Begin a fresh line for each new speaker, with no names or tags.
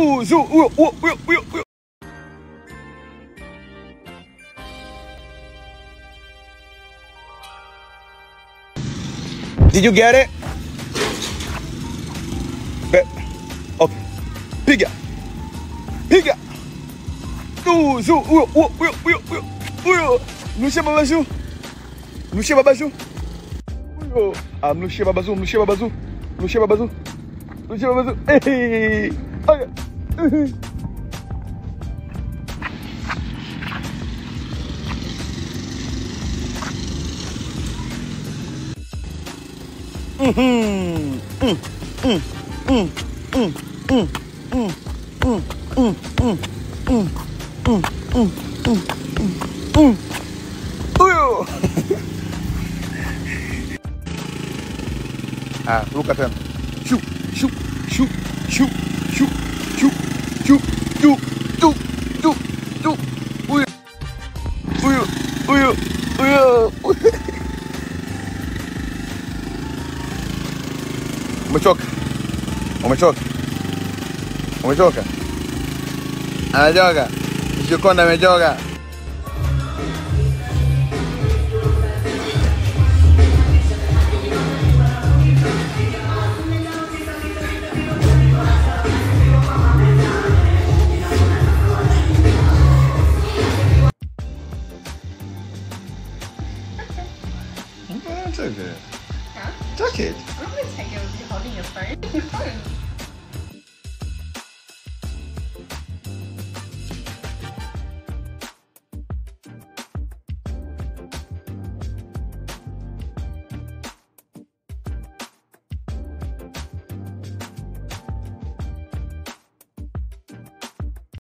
zoo, zoo, ooh, ooh, ooh, ooh. Did you get it? Be okay. Oh, Piga. Piga. Zoo, zoo, ooh, ooh, ooh, ooh, ooh. Mlushia babazoo. Mlushia babazoo. Ooh. Ah, mlushia babazoo, mlushia babazoo. Mlushia babazoo. Mlushia babazoo. Hey. Oh, yeah mrushie baba Zu, mrushie baba Zu. Mrushie baba Zu. Mrushie baba Zu. Hey. Aya. Hey. Huyo. Ah, ruka tena. Shu, shu, shu, shu, shu, shu, Chu, chu, chu, chu, chu. Huyo. Huyo, huyo, huyo. Umechoka. Umechoka. Umechoka. Anajoga. Mshukonda amejoga. I took it.
Huh?
Took it.
I'm gonna take it with you holding. Your phone.